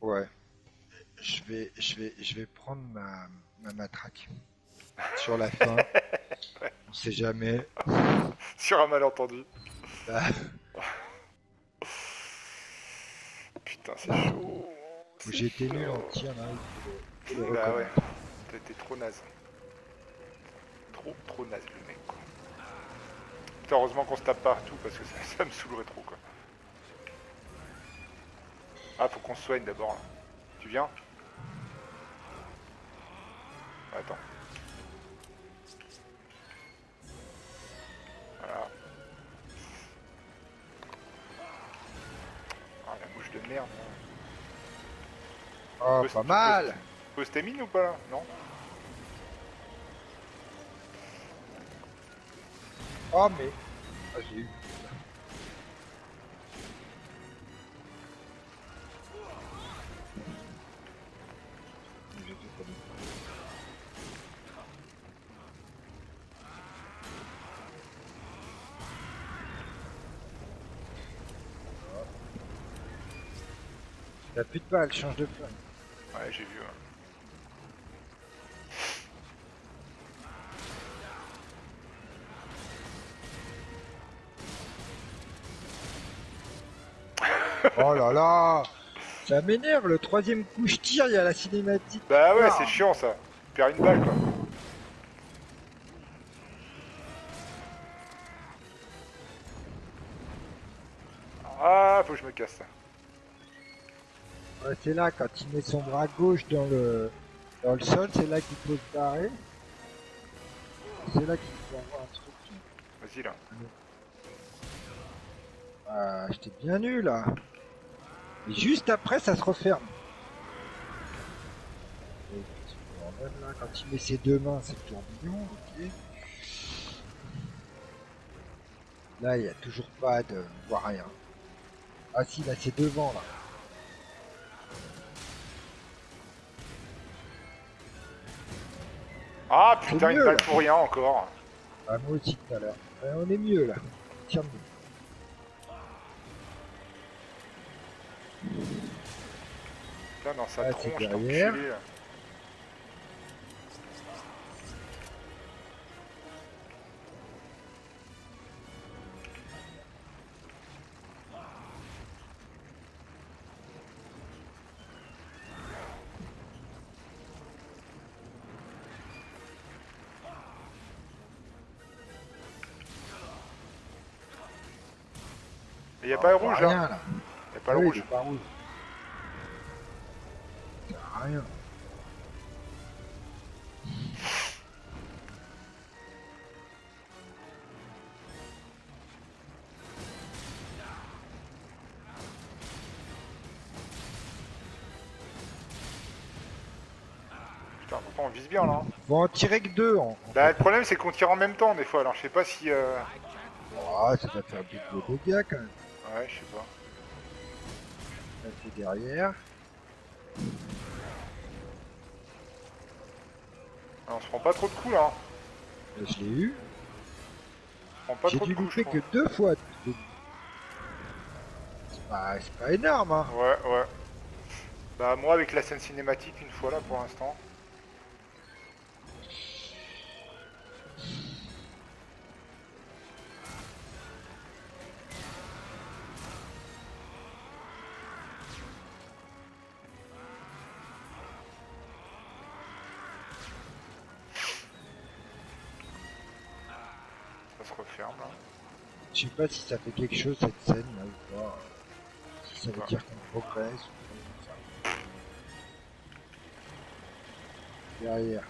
Ouais. Je vais, je vais, je vais prendre ma, ma matraque. Sur la fin. On sait jamais. Sur un malentendu. Bah, Putain, c'est chaud. chaud. nul en tir là. il faut le- faut le Bah ouais. été trop naze. Trop, trop naze le mec quoi. Putain, heureusement qu'on se tape partout parce que ça, ça me saoulerait trop quoi. Ah, faut qu'on se soigne d'abord là. Tu viens Attends. Voilà. Ah, la bouche de merde. là. Oh, Post- pas mal. Stamine ou pas là? Non? Oh mais. Ah, j'ai eu. T'as plus de balles, change de flingue. Ouais, j'ai vu. ouais. Oh là là Ça m'énerve, le troisième coup je tire, il y a la cinématique. Bah ouais, Ah. c'est chiant ça. Perd une balle quoi. Ah, faut que je me casse ça. Ouais, c'est là, quand il met son bras gauche dans le, dans le sol, c'est là qu'il faut se barrer. C'est là qu'il faut avoir un truc. Vas-y là. Ah, j'étais bien nul là. Et juste après, ça se referme. Et là, quand il met ses deux mains, c'est le tourbillon, ok. Là, il n'y a toujours pas de... on voit rien. Ah si, là, c'est devant, là. Ah putain, une balle pour rien encore. Ah, moi aussi tout à l'heure. On est mieux, là. Tiens, Putain, dans sa Ah, tronche, derrière. L'enculé, là. Et y a pas le on rouge là rien, là. Y a pas le rouge il pas rouge. Rien. Putain, pourtant on vise bien là. hein. Faut en tirer que deux. En... Bah, le problème c'est qu'on tire en même temps des fois, alors je sais pas si. Euh... Ah, ça va faire beaucoup de dégâts quand même. Ouais, je sais pas. Là, c'est derrière. Ah, on se prend pas trop de coups là. hein. Là, je l'ai eu. J'ai dû louper que deux fois. C'est pas, c'est pas énorme, hein. Ouais, ouais. Bah, moi avec la scène cinématique une fois là pour l'instant. Se referme là. Je sais pas si ça fait quelque chose cette scène là ou pas. Si ça veut dire qu'on progresse ou pas. Derrière.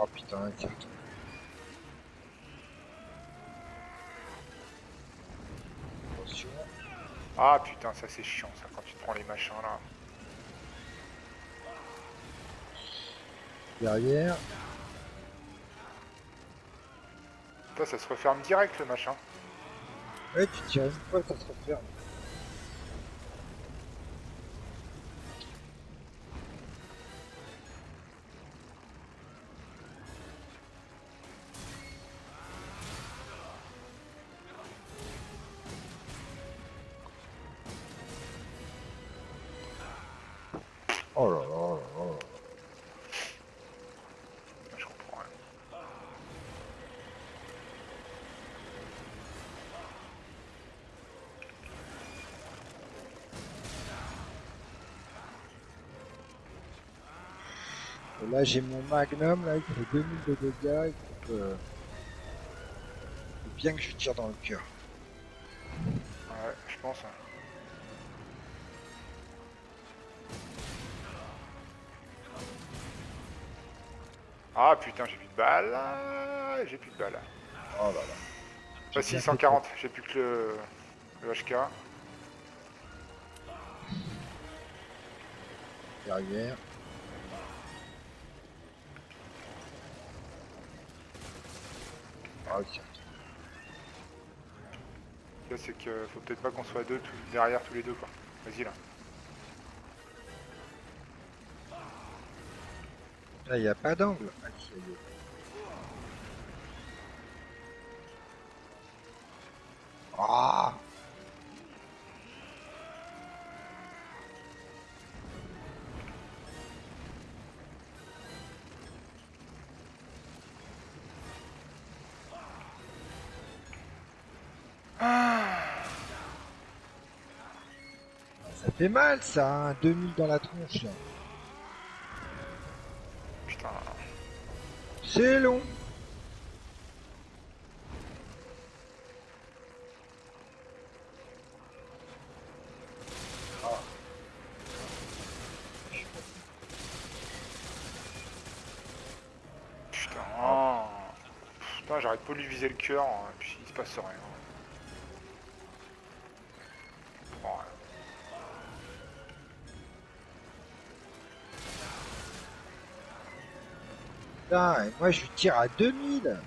Oh putain, s'est retourné. Attention. Ah putain, ça c'est chiant ça quand tu te prends les machins là. derrière. Ça se referme direct le machin. Ouais, tu t'y restes ça se referme. Oh là là. Là j'ai mon magnum là, il fait 2000 de dégâts, il faut que... faut bien que je tire dans le cœur. Ouais, je pense. hein. Ah putain, j'ai plus de balles. J'ai plus de balles. Oh là là. Si, 140. J'ai plus que le, le HK. Derrière. Ah, ok. Là, c'est que faut peut-être pas qu'on soit deux derrière tous les deux quoi. Vas-y là. Là, il a pas d'angle. Ah fait mal ça, hein 2000 dans la tronche là. Putain. C'est long. Putain. Putain, j'arrête pas de lui viser le cœur, hein, puis il se passe rien. Putain, et moi je lui tire à 2000.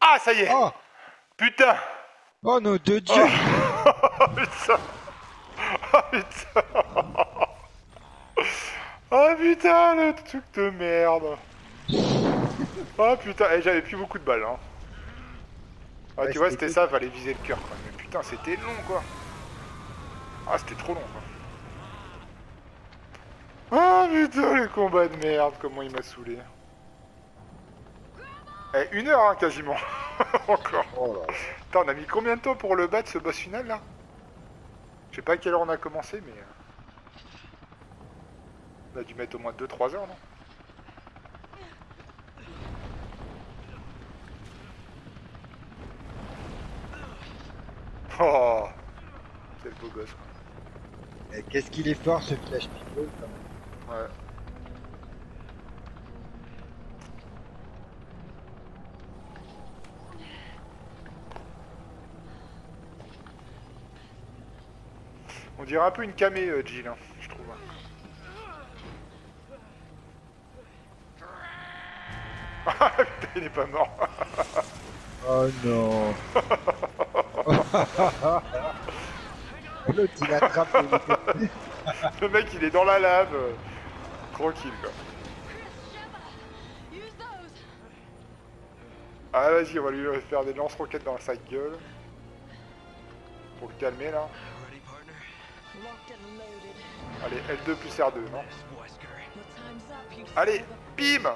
Ah, ça y est. Oh. Putain. Oh non, de Dieu Oh. Putain. Oh putain. Oh putain, le truc de merde Oh putain, et j'avais plus beaucoup de balles, hein. Ah, Ouais, tu vois, c'était ça, fallait viser le cœur, quoi. Mais putain, c'était long, quoi. Ah, c'était trop long, quoi. Ah putain, le combat de merde, comment il m'a saoulé. Eh, une heure, hein, quasiment. Encore. Oh là on a mis combien de temps pour le battre, ce boss final, là? Je sais pas à quelle heure on a commencé, mais... euh, On a dû mettre au moins 2-3 heures, non? Oh Quel beau gosse, quoi. Qu'est-ce qu'il est fort ce Flash People quand même. Ouais. On dirait un peu une camé, euh, Jill, hein, je trouve. Ah putain, il est pas mort. Oh non L'autre il attrape le Le mec, il est dans la lave. Tranquille, quoi. Ah, vas-y, on va lui faire des lance-roquettes dans sa gueule. Pour le calmer, là. Allez, L2 plus R2, non Allez, bim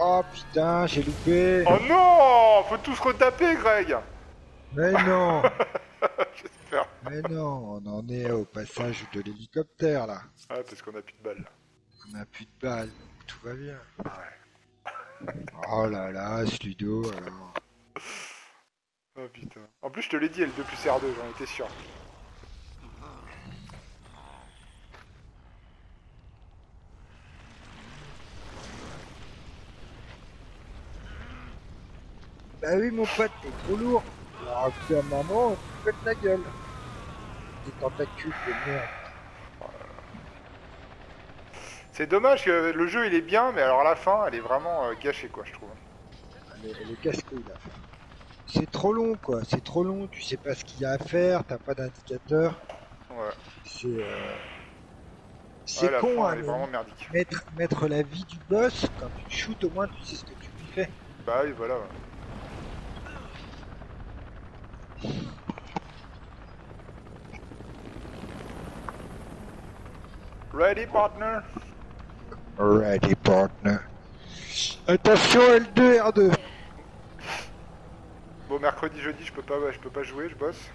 Oh putain, j'ai loupé Oh non Faut tous retaper, Greg Mais non J'espère. Mais non, on en est au passage de l'hélicoptère là. Ah, parce qu'on a plus de balles. là. On a plus de balles, donc tout va bien. Ouais. Oh là là, Sludo, alors. Oh putain. En plus, je te l'ai dit, L2 plus R2, j'en étais sûr. Bah oui, mon pote, t'es trop lourd. Alors, puis à un moment, la gueule. Des tentacules de merde. C'est dommage que le jeu il est bien, mais alors à la fin, elle est vraiment euh, gâchée, quoi, je trouve. Elle est, elle est casse-couille là. C'est trop long quoi, c'est trop long, tu sais pas ce qu'il y a à faire, t'as pas d'indicateur. Ouais. C'est. euh, C'est Ouais, con, fin, hein, elle est mais vraiment merdique. mettre, mettre la vie du boss, quand tu shootes, au moins tu sais ce que tu lui fais. Bah oui, voilà. ouais. Ready, partner? Ready, partner. Attention, L2, R2. Bon, mercredi, jeudi, je peux pas, je peux pas jouer, je bosse.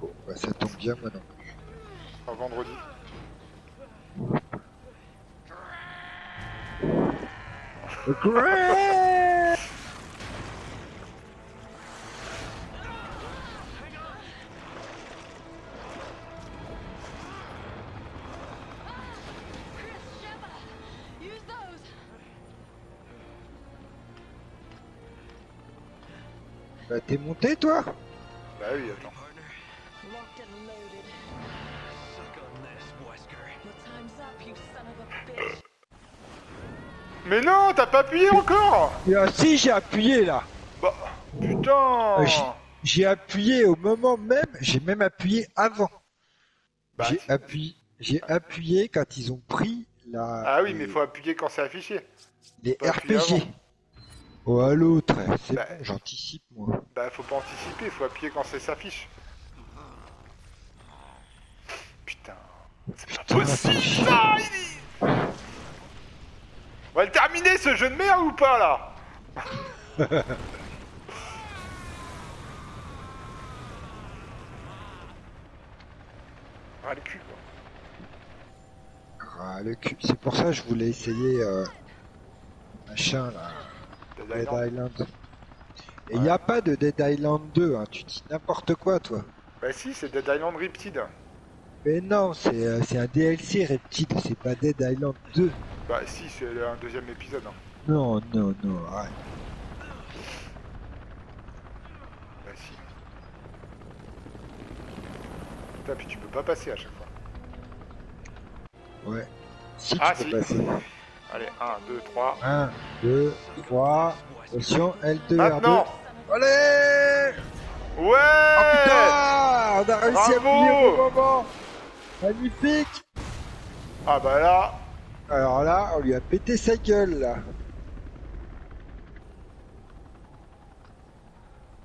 Bon, bah ça tombe bien maintenant. Enfin, vendredi. Great Bah t'es monté toi Bah oui, attends. Mais non, t'as pas appuyé encore Ah si, j'ai appuyé là Bah, putain Euh, j'ai- appuyé au moment même, j'ai même appuyé avant. Bah, j'ai appuyé, appuyé quand ils ont pris la... Ah oui, mais faut appuyer quand c'est affiché. les RPG. Oh à l'autre, c'est Bah. j'anticipe moi. Bah, faut pas anticiper, faut appuyer quand c'est s'affiche. Putain, c'est pas possible ça il On va le terminer ce jeu de merde ou pas là Ah le cul quoi. Ah, le cul. C'est pour ça que je voulais essayer euh, machin là, Dead Island. Island. Et il n'y a pas de Dead Island 2, hein. tu dis n'importe quoi toi. Bah si, c'est Dead Island Riptide. Mais non, c'est euh, un DLC Reptile, c'est pas Dead Island 2. Bah si, c'est un deuxième épisode. hein. Non, non, non, arrête. Bah si. Putain, puis tu peux pas passer à chaque fois. Ouais. Si Ah, tu peux si. passer. Allez, 1, 2, 3. 1, 2, 3, attention, L2, Maintenant. R2. Allez Ouais Oh putain On a réussi à Bravo. plier au bon moment. Magnifique. Ah bah là, Alors là, on lui a pété sa gueule. Là.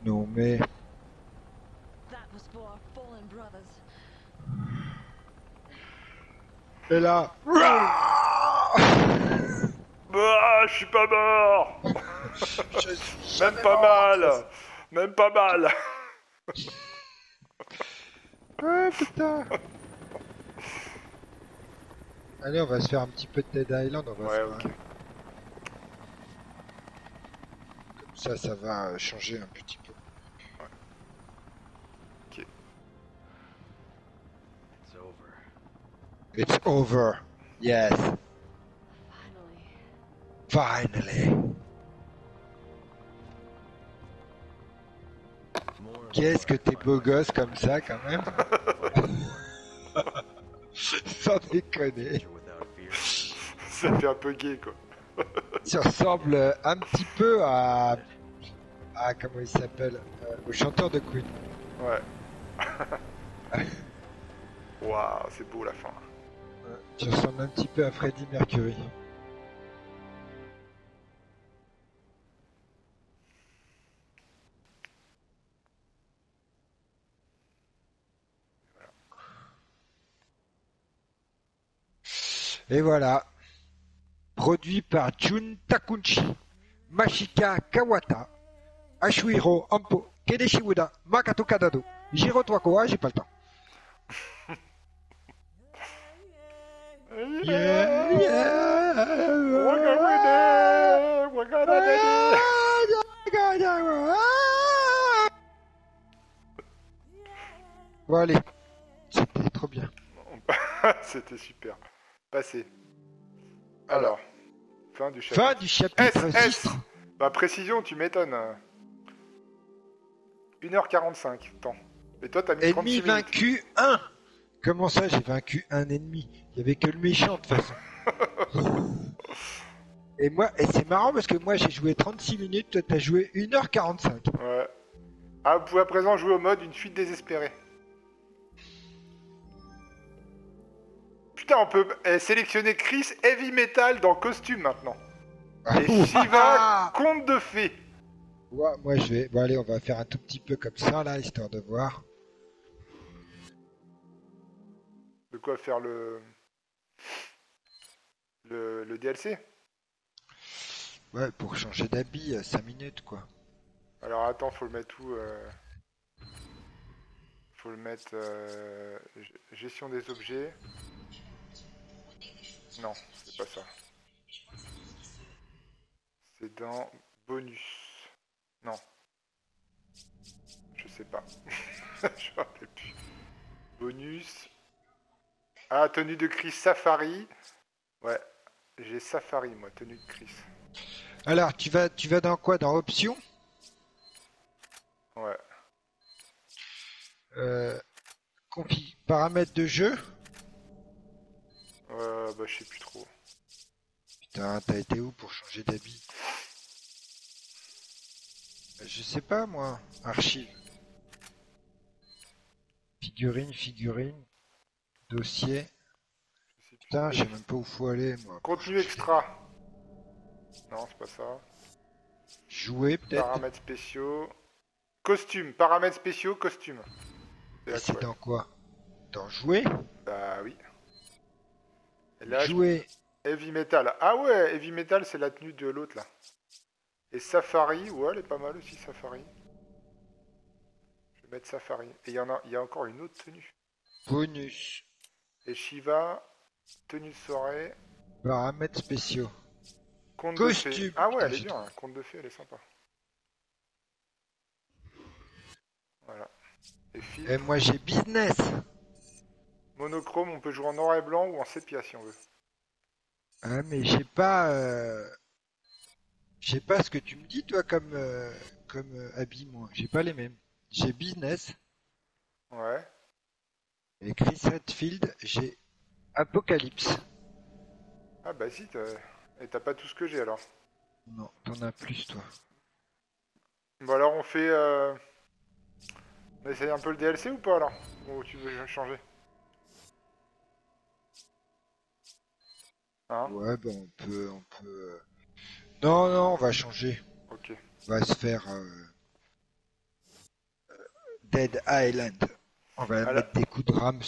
Non mais... Et là... bah, je suis pas mort Même pas mort. mal Même pas mal Ouais putain Allez, on va se faire un petit peu de Dead Island, on va Ouais, faire ok. un- Comme ça, ça va changer un petit peu. It's over. Yes, Finally. Qu'est-ce que t'es beau gosse comme ça quand même? Sans déconner. Ça fait un peu gay, quoi. Tu ressembles un petit peu à... à comment il s'appelle Euh, Au chanteur de Queen. Ouais. Waouh, c'est beau la fin. Tu ressembles un petit peu à Freddie Mercury. Et voilà. Produit par Jun Takunchi, Mashika Kawata, Ashuhiro Ampo, Kedeshi Uda, Makato Kadado, Jiro Twakoa, j'ai pas le temps. Yeah. Bon allez, c'était trop bien. C'était super. Passé. Alors, fin du chapitre. Fin du chapitre S, S. 6. Bah, précision, tu m'étonnes. 1h45, temps. Et toi, t'as mis 36 Ennemi vaincu 1 Comment ça j'ai vaincu un ennemi? Il y avait que le méchant de toute façon. et moi, et c'est marrant parce que moi j'ai joué 36 minutes, toi t'as joué 1h45. Ouais. Ah, vous pouvez à présent jouer au mode une fuite désespérée. Putain, on peut eh, sélectionner Chris Heavy Metal dans costume maintenant. Ah, Et Shiva, conte de fées. Ouais, moi je vais. Bon allez, on va faire un tout petit peu comme ça là, histoire de voir. De quoi faire le. Le, le DLC Ouais, pour changer d'habit, 5 minutes quoi. Alors attends, faut le mettre où euh, Faut le mettre. euh, Gestion des objets. Non, c'est pas ça. C'est dans bonus. Non. Je sais pas. Je me rappelle plus. Bonus. Ah, tenue de Chris Safari. Ouais, j'ai Safari moi, tenue de Chris. Alors, tu vas, tu vas dans quoi? Dans options Ouais. euh, Paramètres de jeu? Euh, bah, je sais plus trop. Putain, t'as été où pour changer d'habit? Je sais pas moi. Archive. Figurine, figurine. Dossier. Je. Putain, je sais même pas où faut aller moi. Contenu extra. Non, c'est pas ça. Jouer peut-être Paramètres spéciaux. Costume. Paramètres spéciaux, costume. Là C'est dans quoi? Dans jouer? Bah oui. Là, je- Jouer. Heavy Metal. Ah ouais, Heavy Metal, c'est la tenue de l'autre là. Et Safari, ouais, elle est pas mal aussi, Safari. Je vais mettre Safari. Et il y en a, il y a encore une autre tenue. Bonus. Et Shiva, tenue de soirée, Paramètres spéciaux. conte de Costume. fées. Ah ouais, elle est bien, hein. conte de fées, elle est sympa. Voilà. Et moi j'ai business. Monochrome, on peut jouer en noir et blanc ou en sépia si on veut. Ah mais j'ai pas. euh, J'ai pas ce que tu me dis toi comme euh, comme euh, habit moi. J'ai pas les mêmes. J'ai business. Ouais. Et Chris Redfield, j'ai Apocalypse. Ah bah si, t'as- et t'as pas tout ce que j'ai alors. Non, t'en as plus toi. Bon alors on fait... Euh... On essaye un peu le DLC ou pas alors? Ou tu veux changer? Hein Ouais, ben on peut, on peut. euh, Non, non, on va changer. Ok. On va se faire euh, euh, Dead Island. On va Alors- mettre des coups de rame